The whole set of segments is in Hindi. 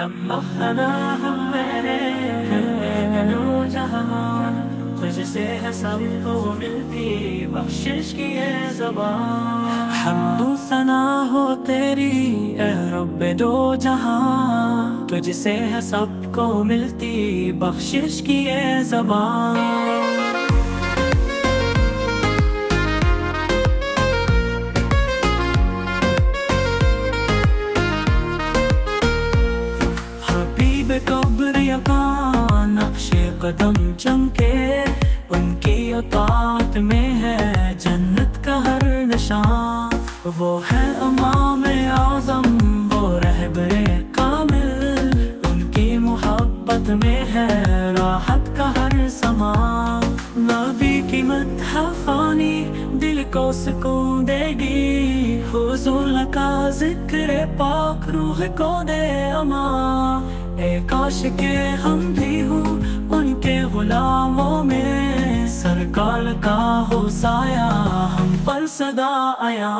हम मखना हम मेरे लो जहाँ तुझसे है सबको मिलती बख्शिश की है जबान। हम सना हो तेरी रब दो जहाँ तुझसे है सबको मिलती बख्शिश की है जबान। कदम चमके, उनकी अतात में है जन्नत का हर निशान। वो है अमाम आज़म वो रहबरे कामिल। उनकी मोहब्बत में है राहत का हर समान। नबी की मदहानी दिल को सुकून देगी। हुजूर का ज़िक्र पाक रूह को दे अमा। ए काश के हम भी हूँ सदा आया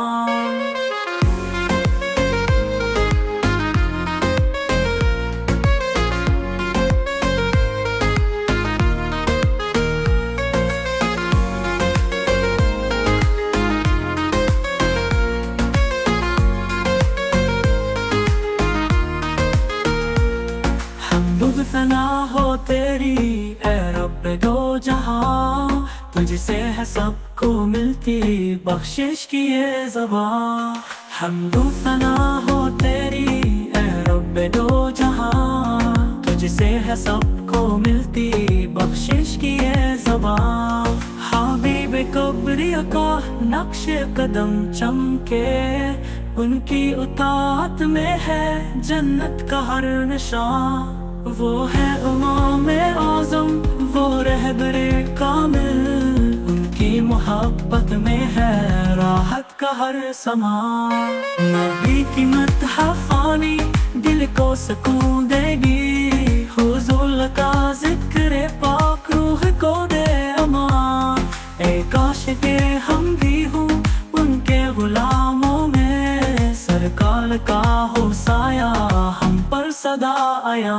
हमदुद मिलती बख्शिश की ये जबान। हमदु सना हो तेरी रब दो जहाँ तुझसे है सबको मिलती बख्शिश की ये जबान। हबीब कब्रिया का नक्श कदम चमके, उनकी उतात में है जन्नत का हर निशान। वो है उमाम आज़म वो रहबरे कामिल। है राहत का हर समान नबी की मतहानी दिल को सुकून देगी। हुजूर का ज़िक्र पाक रूह को दे अमान ए काश के हम भी हूँ उनके गुलामों में। सरकार का हो साया, हम पर सदा आया।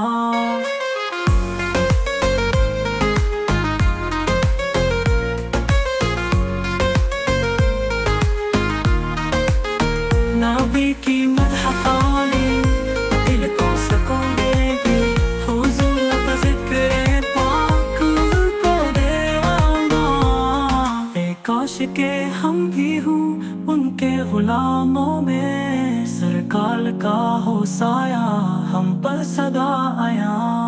के हम भी हूँ, उनके गुलामों में सरकाल का हो साया, हम पर सदा आया।